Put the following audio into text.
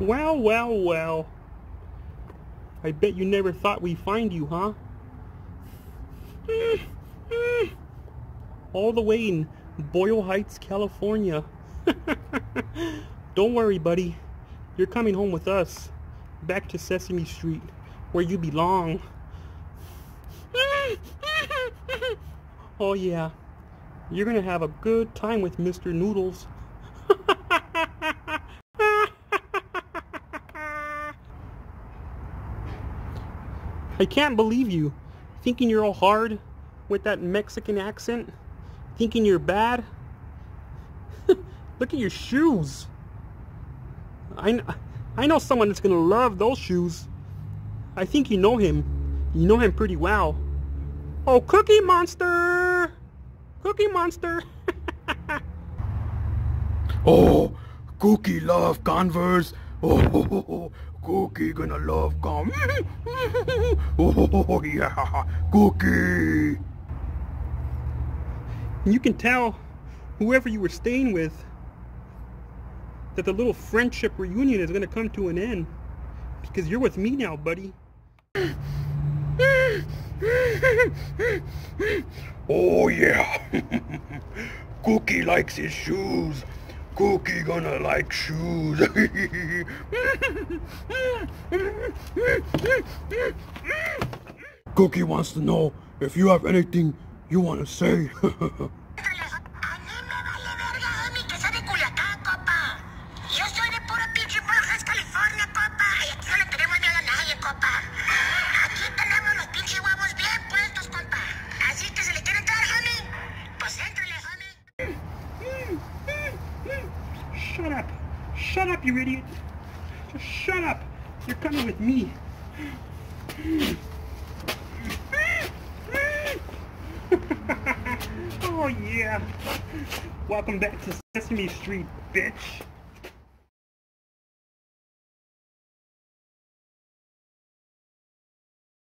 Well, well, well. I bet you never thought we'd find you, huh? All the way in Boyle Heights, California. Don't worry, buddy. You're coming home with us. Back to Sesame Street, where you belong. Oh yeah. You're gonna have a good time with Mr. Noodles. I can't believe you. Thinking you're all hard with that Mexican accent. Thinking you're bad. Look at your shoes. I, I know someone that's gonna love those shoes. I think you know him. You know him pretty well. Oh, Cookie Monster! Cookie Monster! oh, Cookie love Converse. Oh, oh, oh, oh Cookie gonna love Con. oh, yeah, Cookie. You can tell whoever you were staying with that the little friendship reunion is gonna come to an end because you're with me now, buddy. oh yeah. Cookie likes his shoes. Cookie gonna like shoes. Cookie wants to know if you have anything you want to say. Shut up. Shut up, you idiot. Just shut up. You're coming with me. Oh, yeah. Welcome back to Sesame Street, bitch.